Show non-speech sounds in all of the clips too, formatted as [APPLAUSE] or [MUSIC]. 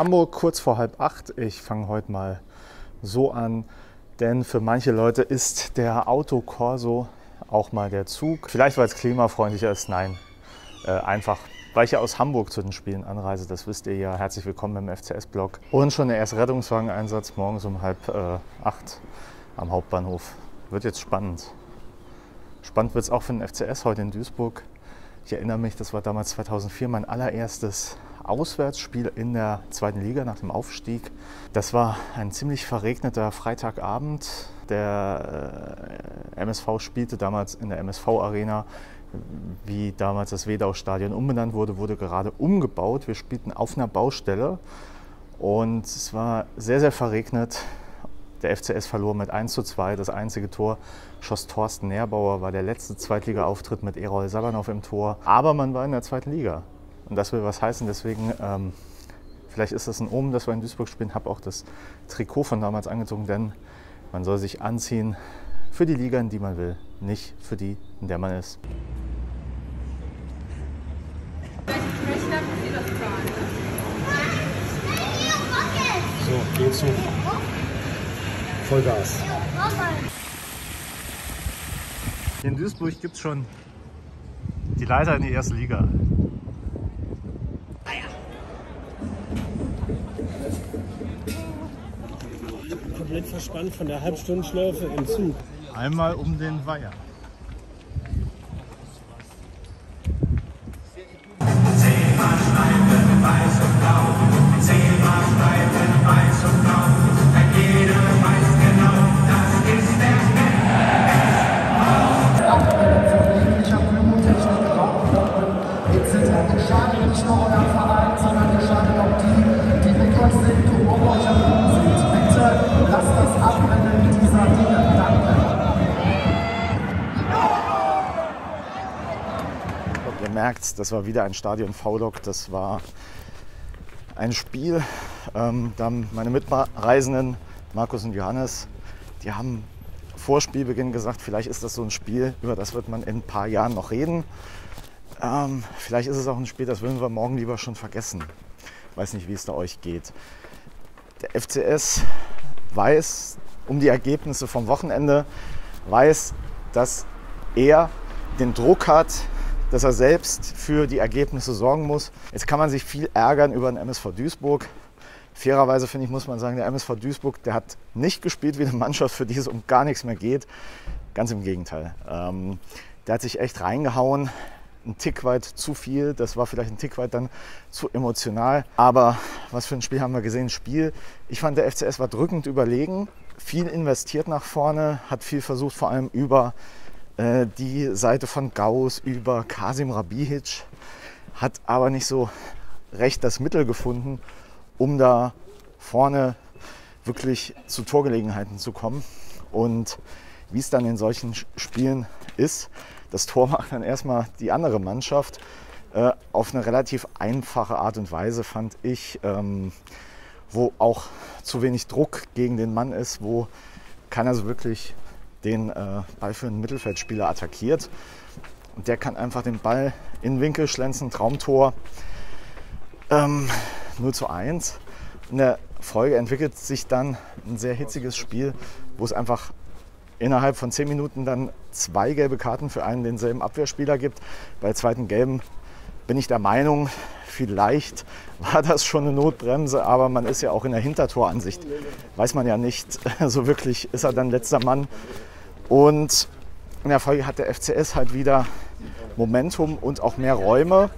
Hamburg, kurz vor halb acht. Ich fange heute mal so an, denn für manche Leute ist der Autokorso auch mal der Zug. Vielleicht, weil es klimafreundlicher ist, nein. Äh, einfach, weil ich ja aus Hamburg zu den Spielen anreise, das wisst ihr ja. Herzlich willkommen im FCS-Blog. Und schon der erste Rettungswagen-Einsatz morgens um halb äh, acht am Hauptbahnhof. Wird jetzt spannend. Spannend wird es auch für den FCS heute in Duisburg. Ich erinnere mich, das war damals 2004 mein allererstes Auswärtsspiel in der zweiten Liga nach dem Aufstieg. Das war ein ziemlich verregneter Freitagabend. Der äh, MSV spielte damals in der MSV-Arena. Wie damals das Wedau-Stadion umbenannt wurde, wurde gerade umgebaut. Wir spielten auf einer Baustelle und es war sehr, sehr verregnet. Der FCS verlor mit 1 zu 2. Das einzige Tor schoss Thorsten Nährbauer, war der letzte Zweitliga-Auftritt mit Erol Sabanov im Tor. Aber man war in der zweiten Liga. Und das will was heißen. Deswegen, ähm, vielleicht ist das ein Omen, dass wir in Duisburg spielen. Habe auch das Trikot von damals angezogen, denn man soll sich anziehen für die Liga, in die man will, nicht für die, in der man ist. So, geht's so. Vollgas. In Duisburg gibt es schon die Leiter in die erste Liga. Komplett verspannt von der Halbstundenschläufe im Zug. Einmal um den Weiher. Merkt, das war wieder ein Stadion V-Log. Das war ein Spiel. Ähm, da haben meine Mitreisenden, Markus und Johannes, die haben vor Spielbeginn gesagt, vielleicht ist das so ein Spiel, über das wird man in ein paar Jahren noch reden. Ähm, vielleicht ist es auch ein Spiel, das würden wir morgen lieber schon vergessen. Ich weiß nicht, wie es da euch geht. Der FCS weiß um die Ergebnisse vom Wochenende, weiß, dass er den Druck hat, dass er selbst für die Ergebnisse sorgen muss. Jetzt kann man sich viel ärgern über den MSV Duisburg. Fairerweise finde ich, muss man sagen, der MSV Duisburg, der hat nicht gespielt wie eine Mannschaft, für die es um gar nichts mehr geht. Ganz im Gegenteil. Ähm, der hat sich echt reingehauen. Ein Tick weit zu viel. Das war vielleicht ein Tick weit dann zu emotional. Aber was für ein Spiel haben wir gesehen? Spiel. Ich fand, der FCS war drückend überlegen. Viel investiert nach vorne, hat viel versucht, vor allem über äh, die Seite von Gauss, über Kasim Rabihic. Hat aber nicht so recht das Mittel gefunden, um da vorne wirklich zu Torgelegenheiten zu kommen. Und wie es dann in solchen Spielen ist, das Tor macht dann erstmal die andere Mannschaft äh, auf eine relativ einfache Art und Weise, fand ich, ähm, wo auch zu wenig Druck gegen den Mann ist, wo keiner so wirklich den äh, ballführenden Mittelfeldspieler attackiert. Und der kann einfach den Ball in den Winkel schlänzen, Traumtor. Ähm, 0 zu 1. In der Folge entwickelt sich dann ein sehr hitziges Spiel, wo es einfach innerhalb von 10 Minuten dann zwei gelbe Karten für einen denselben Abwehrspieler gibt. Bei zweiten gelben bin ich der Meinung, vielleicht war das schon eine Notbremse, aber man ist ja auch in der Hintertoransicht. Weiß man ja nicht [LAUGHS] so wirklich, ist er dann letzter Mann. Und in der Folge hat der FCS halt wieder Momentum und auch mehr Räume.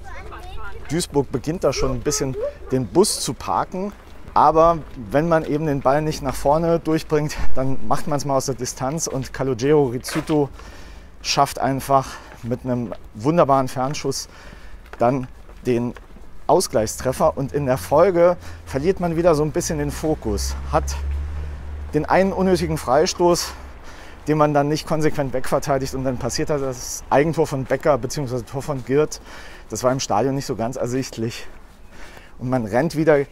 Duisburg beginnt da schon ein bisschen den Bus zu parken. Aber wenn man eben den Ball nicht nach vorne durchbringt, dann macht man es mal aus der Distanz. Und Calogero Rizzuto schafft einfach mit einem wunderbaren Fernschuss dann den Ausgleichstreffer. Und in der Folge verliert man wieder so ein bisschen den Fokus. Hat den einen unnötigen Freistoß, den man dann nicht konsequent wegverteidigt. Und dann passiert da das Eigentor von Becker bzw. Tor von Girt. Das war im Stadion nicht so ganz ersichtlich. Und man rennt wieder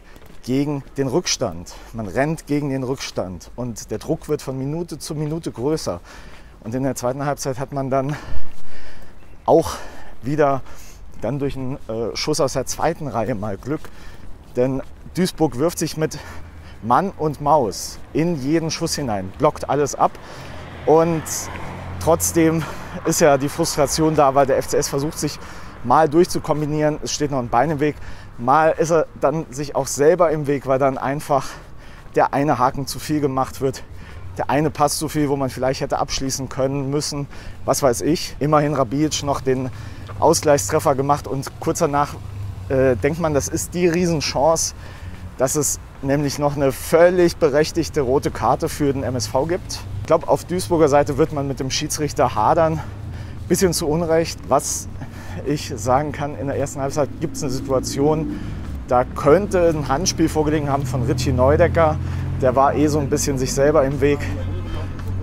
gegen den Rückstand. Man rennt gegen den Rückstand. Und der Druck wird von Minute zu Minute größer. Und in der zweiten Halbzeit hat man dann auch wieder dann durch einen äh, Schuss aus der zweiten Reihe mal Glück. Denn Duisburg wirft sich mit Mann und Maus in jeden Schuss hinein, blockt alles ab und trotzdem ist ja die Frustration da, weil der FCS versucht sich mal durchzukombinieren, es steht noch ein Bein im Weg, mal ist er dann sich auch selber im Weg, weil dann einfach der eine Haken zu viel gemacht wird, der eine Pass zu viel, wo man vielleicht hätte abschließen können müssen, was weiß ich. Immerhin Rabic noch den Ausgleichstreffer gemacht. Und kurz danach äh, denkt man, das ist die Riesenchance, dass es nämlich noch eine völlig berechtigte rote Karte für den MSV gibt. Ich glaube, auf Duisburger Seite wird man mit dem Schiedsrichter hadern. Bisschen zu Unrecht. Was ich sagen kann, in der ersten Halbzeit gibt es eine Situation, da könnte ein Handspiel vorgelegen haben von Richie Neudecker. Der war eh so ein bisschen sich selber im Weg.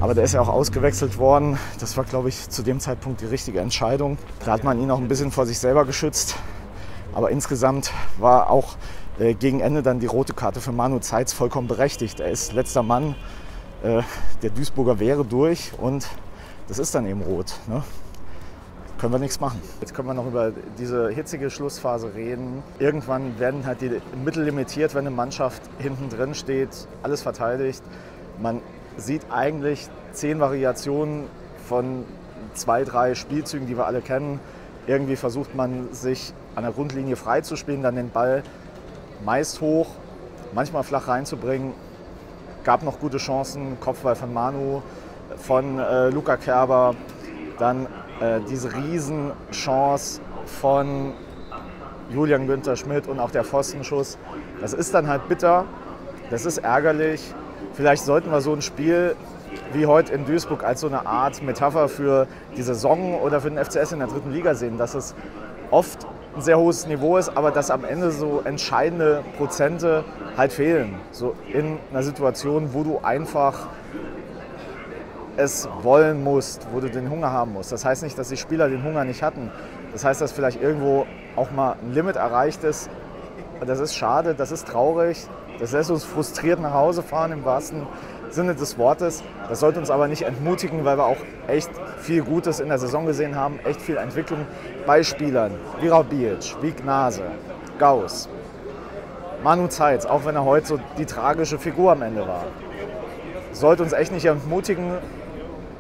Aber der ist ja auch ausgewechselt worden. Das war, glaube ich, zu dem Zeitpunkt die richtige Entscheidung. Da hat man ihn auch ein bisschen vor sich selber geschützt. Aber insgesamt war auch äh, gegen Ende dann die rote Karte für Manu Zeitz vollkommen berechtigt. Er ist letzter Mann. Äh, der Duisburger wäre durch und das ist dann eben rot. Ne? Können wir nichts machen. Jetzt können wir noch über diese hitzige Schlussphase reden. Irgendwann werden halt die Mittel limitiert, wenn eine Mannschaft hinten drin steht, alles verteidigt. Man sieht eigentlich zehn Variationen von zwei, drei Spielzügen, die wir alle kennen. Irgendwie versucht man sich an der Grundlinie freizuspielen, dann den Ball meist hoch, manchmal flach reinzubringen. Gab noch gute Chancen, Kopfball von Manu, von äh, Luca Kerber, dann äh, diese Riesenchance von Julian Günther Schmidt und auch der Pfostenschuss. Das ist dann halt bitter, das ist ärgerlich. Vielleicht sollten wir so ein Spiel wie heute in Duisburg als so eine Art Metapher für die Saison oder für den FCS in der dritten Liga sehen, dass es oft ein sehr hohes Niveau ist, aber dass am Ende so entscheidende Prozente halt fehlen. So in einer Situation, wo du einfach es wollen musst, wo du den Hunger haben musst. Das heißt nicht, dass die Spieler den Hunger nicht hatten. Das heißt, dass vielleicht irgendwo auch mal ein Limit erreicht ist. Das ist schade, das ist traurig. Das lässt uns frustriert nach Hause fahren im wahrsten Sinne des Wortes. Das sollte uns aber nicht entmutigen, weil wir auch echt viel Gutes in der Saison gesehen haben, echt viel Entwicklung bei Spielern wie Rabic, wie Gnase, Gauss, Manu Zeitz, auch wenn er heute so die tragische Figur am Ende war. Sollte uns echt nicht entmutigen.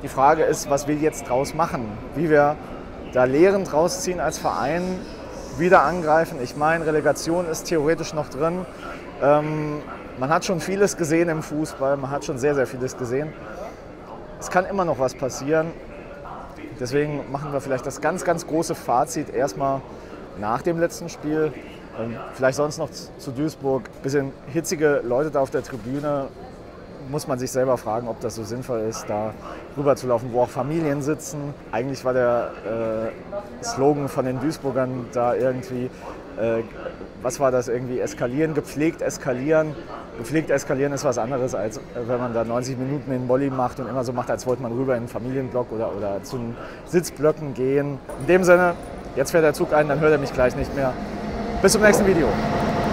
Die Frage ist, was wir jetzt draus machen, wie wir da Lehren draus ziehen als Verein, wieder angreifen. Ich meine, Relegation ist theoretisch noch drin. Ähm, man hat schon vieles gesehen im Fußball, man hat schon sehr, sehr vieles gesehen. Es kann immer noch was passieren. Deswegen machen wir vielleicht das ganz, ganz große Fazit erstmal nach dem letzten Spiel. Ähm, vielleicht sonst noch zu Duisburg. Ein bisschen hitzige Leute da auf der Tribüne. Muss man sich selber fragen, ob das so sinnvoll ist, da rüber zu laufen, wo auch Familien sitzen. Eigentlich war der äh, Slogan von den Duisburgern da irgendwie, äh, was war das irgendwie, eskalieren, gepflegt eskalieren. Gepflegt eskalieren ist was anderes, als wenn man da 90 Minuten in Molly macht und immer so macht, als wollte man rüber in einen Familienblock oder, oder zu den Sitzblöcken gehen. In dem Sinne, jetzt fährt der Zug ein, dann hört er mich gleich nicht mehr. Bis zum nächsten Video.